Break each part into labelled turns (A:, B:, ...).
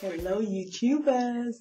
A: Hello, YouTubers.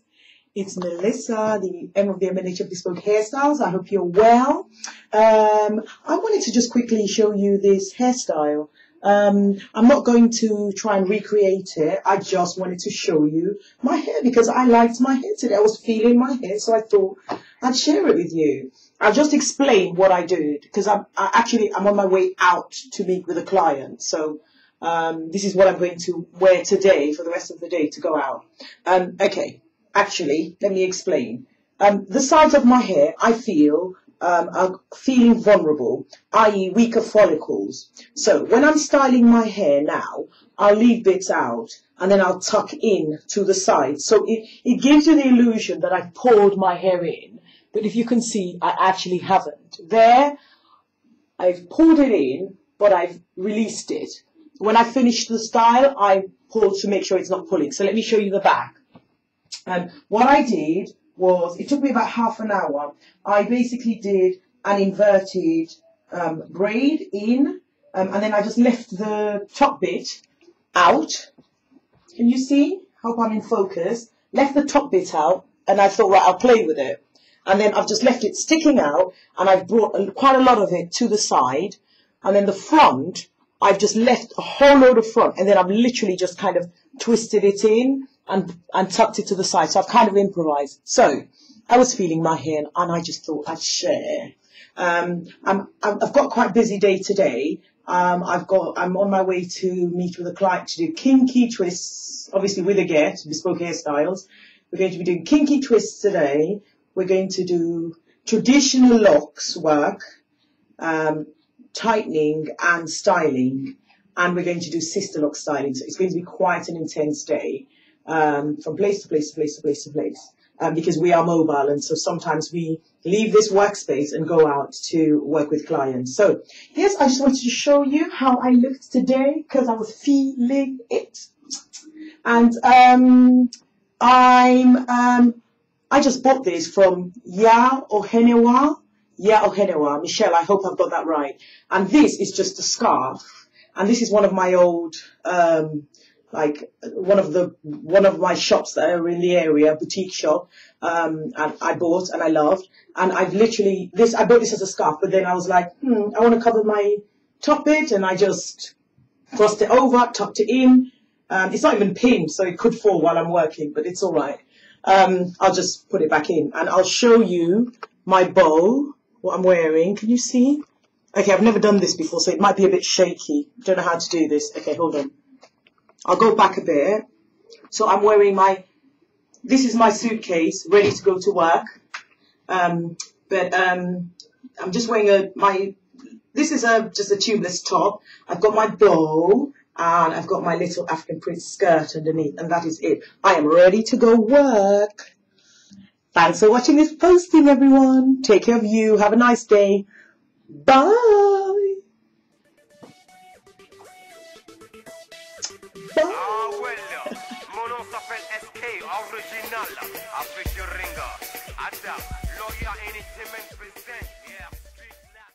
A: It's Melissa, the M of the MNH of Bespoke Hairstyles. I hope you're well. Um, I wanted to just quickly show you this hairstyle. Um, I'm not going to try and recreate it. I just wanted to show you my hair because I liked my hair today. I was feeling my hair, so I thought I'd share it with you. I'll just explain what I did because I'm I actually I'm on my way out to meet with a client. So um, this is what I'm going to wear today for the rest of the day to go out. Um, okay, actually, let me explain. Um, the sides of my hair, I feel, um, are feeling vulnerable, i.e. weaker follicles. So when I'm styling my hair now, I'll leave bits out and then I'll tuck in to the sides. So it, it gives you the illusion that I've pulled my hair in, but if you can see, I actually haven't. There, I've pulled it in, but I've released it. When I finish the style, I pull to make sure it's not pulling. So let me show you the back. And um, what I did was, it took me about half an hour. I basically did an inverted um, braid in, um, and then I just left the top bit out. Can you see? Hope I'm in focus. Left the top bit out, and I thought, right, I'll play with it. And then I've just left it sticking out, and I've brought quite a lot of it to the side. And then the front, I've just left a whole load of front, and then I've literally just kind of twisted it in and, and tucked it to the side. So I've kind of improvised. So I was feeling my hair and I just thought I'd share. Um, I'm, I've got quite a busy day today. Um, I've got, I'm on my way to meet with a client to do kinky twists, obviously with a get, bespoke hairstyles. We're going to be doing kinky twists today. We're going to do traditional locks work, um, tightening and styling. And we're going to do Sisterlock styling. So it's going to be quite an intense day um, from place to place to place to place to place um, because we are mobile and so sometimes we leave this workspace and go out to work with clients. So yes, I just wanted to show you how I looked today because I was feeling it. And um, I'm um, I just bought this from Yaa Ohenewa. Yaa Ohenewa. Michelle, I hope I've got that right. And this is just a scarf. And this is one of my old um, like one of the one of my shops that are in the area, boutique shop, um, and I bought and I loved. And I've literally this I bought this as a scarf, but then I was like, hmm, I want to cover my top bit, and I just crossed it over, tucked it in. Um, it's not even pinned, so it could fall while I'm working, but it's all right. Um, I'll just put it back in, and I'll show you my bow, what I'm wearing. Can you see? Okay, I've never done this before, so it might be a bit shaky. Don't know how to do this. Okay, hold on. I'll go back a bit. So I'm wearing my, this is my suitcase ready to go to work. Um, but um, I'm just wearing a, my, this is a just a tubeless top. I've got my bow and I've got my little African print skirt underneath and that is it. I am ready to go work. Thanks for watching this posting everyone. Take care of you. Have a nice day. Bye.
B: s'appelle